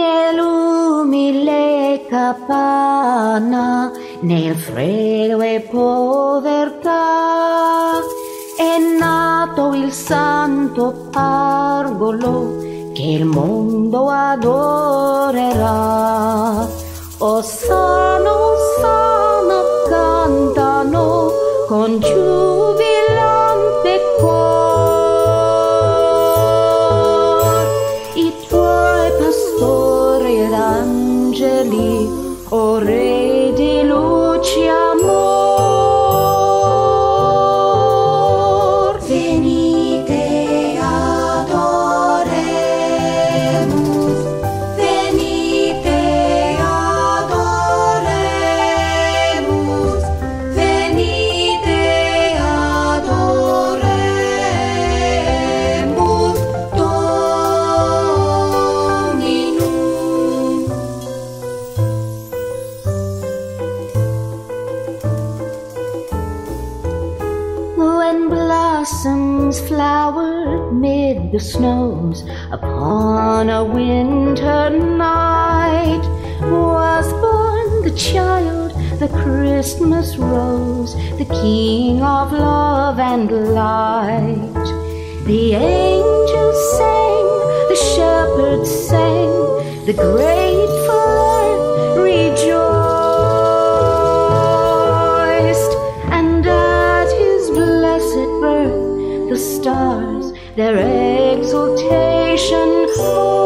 nell'umile capanna, nel freddo e povertà, è nato il santo pargolo che il mondo adorerà. O sano, sano, cantano con blossoms flowered mid the snows upon a winter night was born the child, the Christmas rose, the King of love and light. The angels sang, the shepherds sang, the grateful for.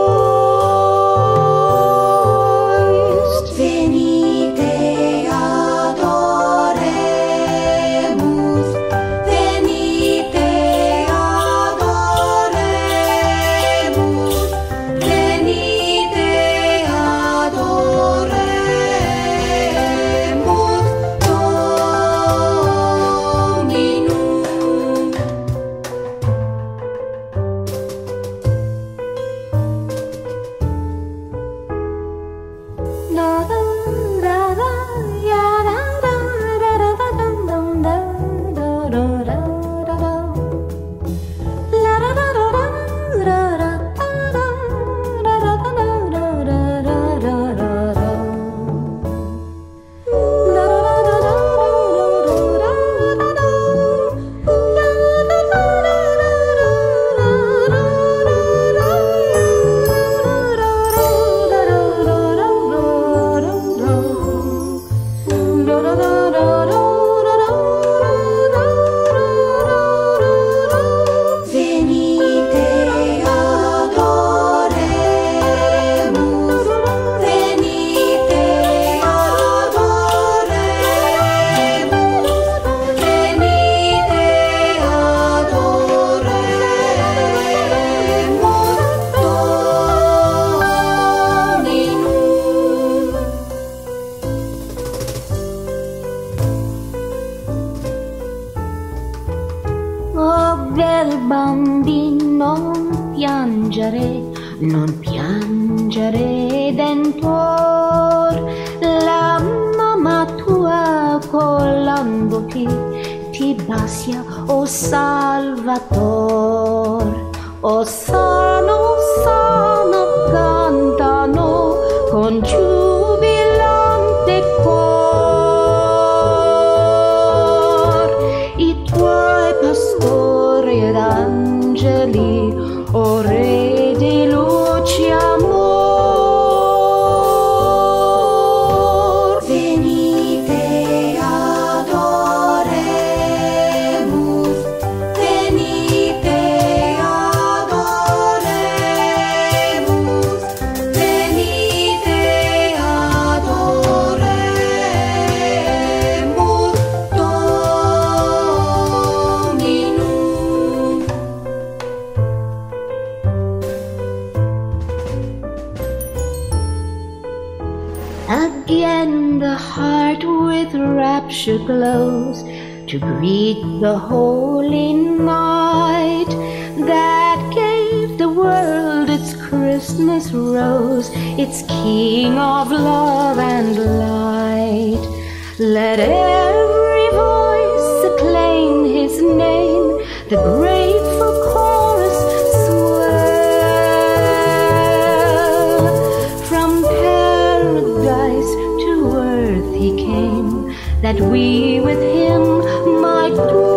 Piangere, non piangere dentor. La mamma tua collandoti ti bacia, oh Salvator. Oh sano, sano, cantano con giubilante cuor i tuoi pastori ed angeli, O Rei. Again the heart with rapture glows to greet the holy night that gave the world its Christmas rose, its King of love and light. Let every voice acclaim his name, the that we with him might dwell.